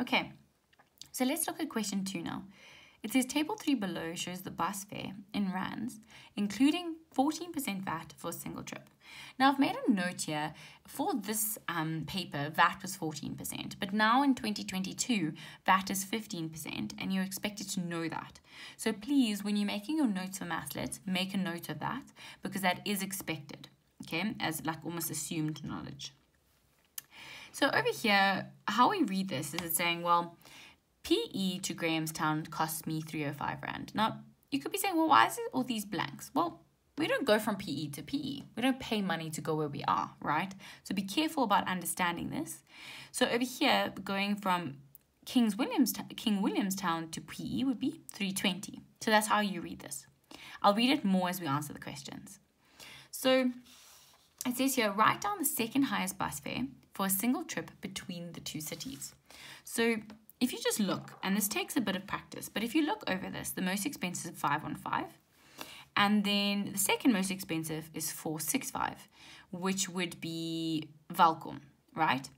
Okay, so let's look at question two now. It says table three below shows the bus fare in rands, including 14% VAT for a single trip. Now I've made a note here for this um, paper, VAT was 14%, but now in 2022, VAT is 15%, and you're expected to know that. So please, when you're making your notes for Maths Lit, make a note of that because that is expected, okay, as like almost assumed knowledge. So over here, how we read this is it's saying, well, PE to Grahamstown costs me 305 Rand. Now, you could be saying, well, why is it all these blanks? Well, we don't go from PE to PE. We don't pay money to go where we are, right? So be careful about understanding this. So over here, going from King's Williams, King Williamstown to PE would be 320. So that's how you read this. I'll read it more as we answer the questions. So it says here, write down the second highest bus fare for a single trip between the two cities. So if you just look, and this takes a bit of practice, but if you look over this, the most expensive is 515, and then the second most expensive is 465, which would be Welkom, right?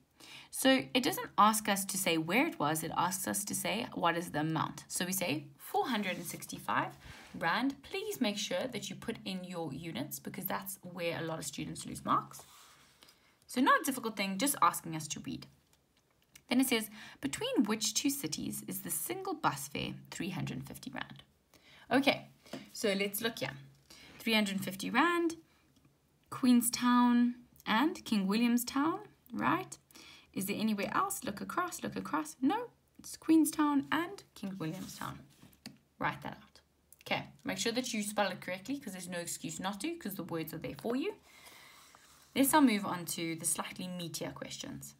So it doesn't ask us to say where it was, it asks us to say what is the amount. So we say 465 Rand. Please make sure that you put in your units because that's where a lot of students lose marks. So not a difficult thing, just asking us to read. Then it says, between which two cities is the single bus fare 350 Rand? Okay, so let's look here. 350 Rand, Queenstown and King Williamstown, right? Is there anywhere else? Look across, look across. No, it's Queenstown and King Williamstown. Write that out. Okay, make sure that you spell it correctly because there's no excuse not to because the words are there for you. Let's now move on to the slightly meatier questions.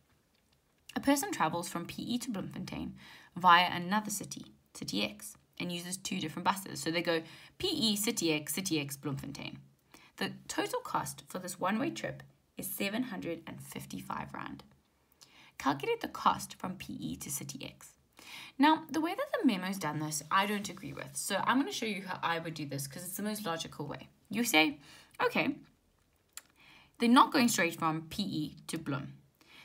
A person travels from PE to Bloemfontein via another city, City X, and uses two different buses. So they go PE, City X, City X, Bloemfontein. The total cost for this one-way trip is 755 Rand. Calculate the cost from PE to City X. Now, the way that the memo's done this, I don't agree with. So I'm going to show you how I would do this because it's the most logical way. You say, okay, they're not going straight from PE to Bloem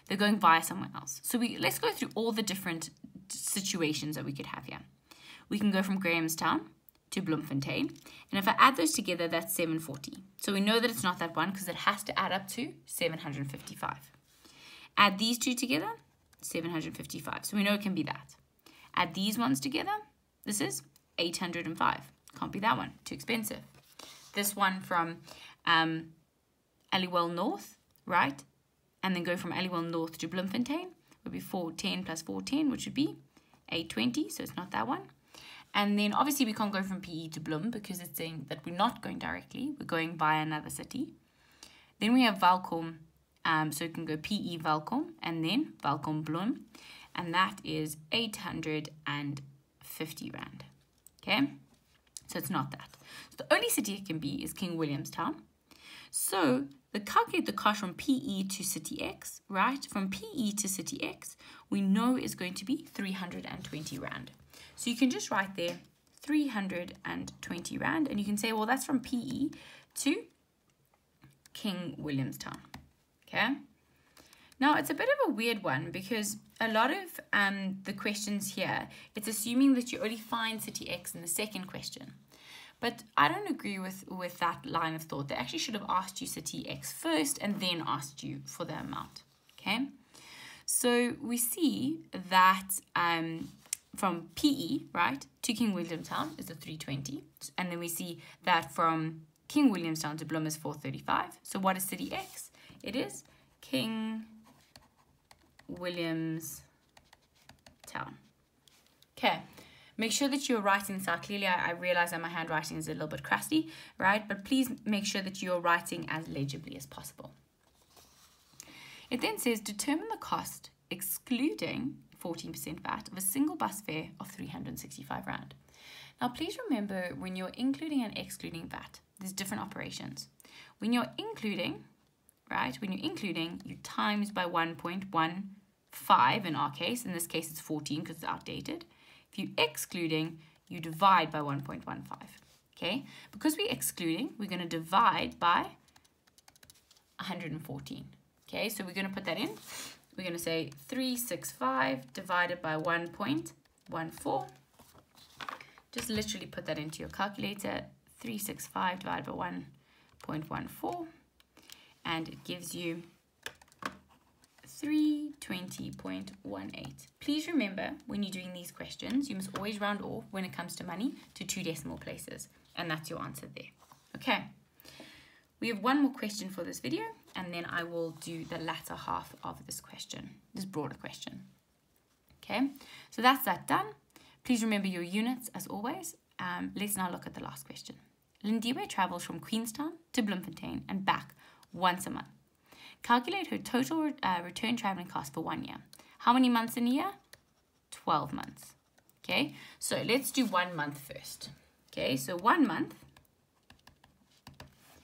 they're going via somewhere else. So we let's go through all the different situations that we could have here. We can go from Grahamstown to Bloemfontein. And if I add those together, that's 740. So we know that it's not that one because it has to add up to 755. Add these two together, 755. So we know it can be that. Add these ones together, this is 805. Can't be that one, too expensive. This one from um, Aliwal North, right? and then go from Aliwal North to Bloemfontein would be 410 plus 410, which would be 820, so it's not that one. And then obviously we can't go from PE to Bloem because it's saying that we're not going directly, we're going via another city. Then we have Welkom, um, so you can go PE Welkom and then Welkom Bloem, and that is 850 Rand. Okay, so it's not that. So the only city it can be is King Williamstown. So the calculate the cost from PE to city X, right? From PE to city X, we know is going to be 320 Rand. So you can just write there 320 Rand and you can say, well, that's from PE to King Williamstown, okay? Now, it's a bit of a weird one because a lot of um, the questions here, it's assuming that you only find city X in the second question. But I don't agree with, with that line of thought. They actually should have asked you city X first and then asked you for the amount. Okay? So we see that um, from PE, right, to King Williamstown is a 320. And then we see that from King Williamstown to Bloem is 435. So what is city X? It is King Williamstown. Okay, Make sure that you're writing this out clearly. I, I realize that my handwriting is a little bit crusty, right? But please make sure that you're writing as legibly as possible. It then says determine the cost excluding 14% VAT of a single bus fare of 365 Rand. Now, please remember when you're including and excluding VAT, there's different operations. When you're including, right, when you're including, you times by 1.15 in our case. In this case, it's 14 because it's outdated. If you're excluding, you divide by 1.15. Okay, because we're excluding, we're going to divide by 114. Okay, so we're going to put that in. we're going to say 365 divided by 1.14. Just literally put that into your calculator. 365 divided by 1.14 and it gives you 320.18. Please remember when you're doing these questions, you must always round off when it comes to money to two decimal places. And that's your answer there. Okay. We have one more question for this video and then I will do the latter half of this question, this broader question. Okay, so that's that done. Please remember your units as always. Um, let's now look at the last question. Lindiwe travels from Queenstown to Bloemfontein and back once a month. Calculate her total uh, return traveling cost for one year. How many months in a year? 12 months. Okay, so let's do one month first. Okay, so one month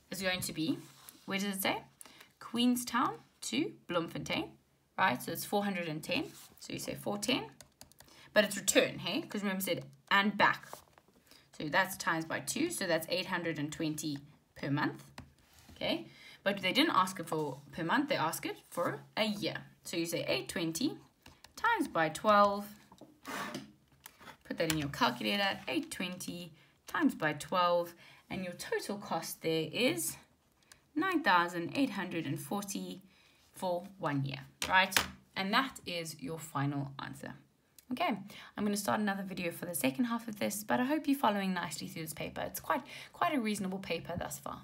is going to be, where does it say? Queenstown to Bloemfontein, right? So it's 410. So you say 410, but it's return, hey? Because remember said and back. So that's times by two, so that's 820 per month, okay? But they didn't ask it for per month, they ask it for a year. So you say 820 times by 12. Put that in your calculator, 820 times by 12. And your total cost there is 9,840 for one year, right? And that is your final answer. Okay, I'm going to start another video for the second half of this, but I hope you're following nicely through this paper. It's quite, quite a reasonable paper thus far.